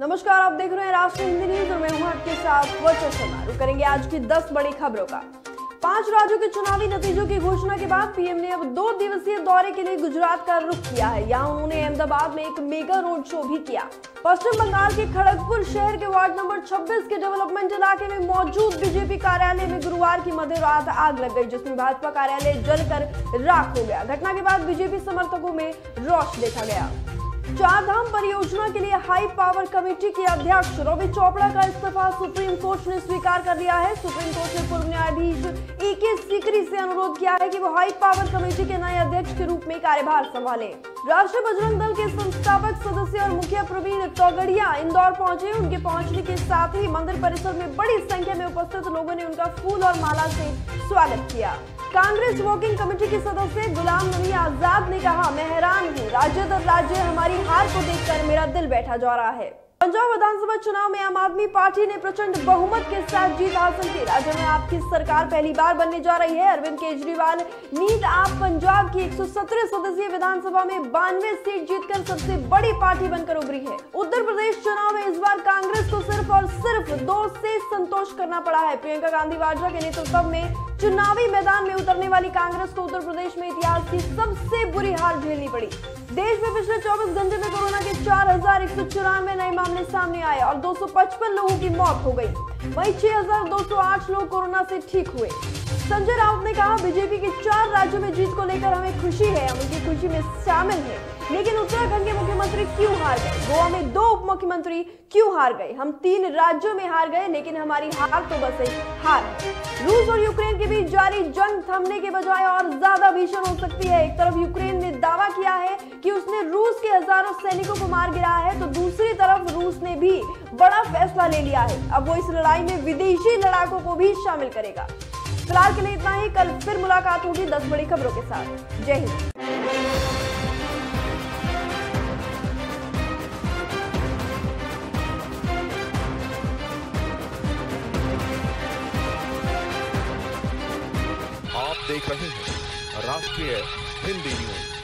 नमस्कार, आप देख रहे हैं राष्ट्रीय हिंदी न्यूज़ और मैं हूँ आपके साथ रुक करेंगे आज की 10 बड़ी खबरों का। पाँच राज्यों के चुनावी नतीजों की घोषणा के बाद पीएम ने अब दो दिवसीय दौरे के लिए गुजरात का रुख किया है। यहाँ उन्होंने अहमदाबाद में एक मेगा रोड शो भी किया। पश्चिम बंगाल के खड़गपुर शहर के वार्ड नंबर 26 के डेवलपमेंट इलाके में मौजूद बीजेपी कार्यालय में गुरुवार की मध्य रात आग लग गई, जिसमें भाजपा कार्यालय जलकर राख हो गया। घटना के बाद बीजेपी समर्थकों में रोष देखा गया। चार धाम परियोजना के लिए हाई पावर कमेटी के अध्यक्ष रवि चोपड़ा का इस्तीफा सुप्रीम कोर्ट ने स्वीकार कर लिया है। सुप्रीम कोर्ट ने पूर्व न्यायाधीश ए के सीकरी से अनुरोध किया है कि वो हाई पावर कमेटी के नए अध्यक्ष के रूप में कार्यभार संभाले। राष्ट्रीय बजरंग दल के संस्थापक सदस्य और मुखिया प्रवीण तोगड़िया इंदौर पहुँचे। उनके पहुँचने के साथ ही मंदिर परिसर में बड़ी संख्या में उपस्थित लोगों ने उनका फूल और माला से स्वागत किया। कांग्रेस वर्किंग कमेटी के सदस्य गुलाम नबी आज़ाद ने कहा, मैं हैरान हूँ। राज्य दर राज्य हमारी हार को देखकर मेरा दिल बैठा जा रहा है। पंजाब विधानसभा चुनाव में आम आदमी पार्टी ने प्रचंड बहुमत के साथ जीत हासिल की। राज्य में आपकी सरकार पहली बार बनने जा रही है। अरविंद केजरीवाल नीट आप पंजाब की 117 सदस्यीय विधानसभा में बानवे सीट जीतकर सबसे बड़ी पार्टी बनकर उभरी है। उत्तर प्रदेश चुनाव में इस बार कांग्रेस को सिर्फ़ और सिर्फ़ दो से संतोष करना पड़ा है। प्रियंका गांधी वाड्रा के नेतृत्व में चुनावी मैदान में उतरने वाली कांग्रेस को उत्तर प्रदेश में इतिहास की सबसे बुरी हार झेलनी पड़ी। देश में पिछले 24 घंटे में कोरोना के चार हज़ार एक सौ चौरानवे नए मामले सामने आए और 255 लोगों की मौत हो गई। वहीं 6,208 लोग कोरोना से ठीक हुए। संजय राउत ने कहा, बीजेपी के चार राज्यों में जीत को लेकर हमें खुशी है, हम उनकी खुशी में शामिल हैं। लेकिन उत्तराखंड के मुख्यमंत्री क्यों हार गए? गोवा में दो उप मुख्यमंत्री क्यों हार गए? हम तीन राज्यों में हार गए, लेकिन हमारी हार तो बस एक हार रूस और यूक्रेन के बीच जारी जंग थमने के बजाय और ज़्यादा भीषण हो सकती है। एक तरफ़ यूक्रेन ने दावा किया है कि उसने रूस के हज़ारों सैनिकों को मार गिराया है तो दूसरी तरफ़ रूस ने भी बड़ा फैसला ले लिया है। अब वो इस लड़ाई में विदेशी लड़ाकों को भी शामिल करेगा। फ़िलहाल के लिए इतना ही। कल फिर मुलाकात होगी दस बड़ी खबरों के साथ। जय हिंद। आप देख रहे हैं राष्ट्रीय हिंदी न्यूज़।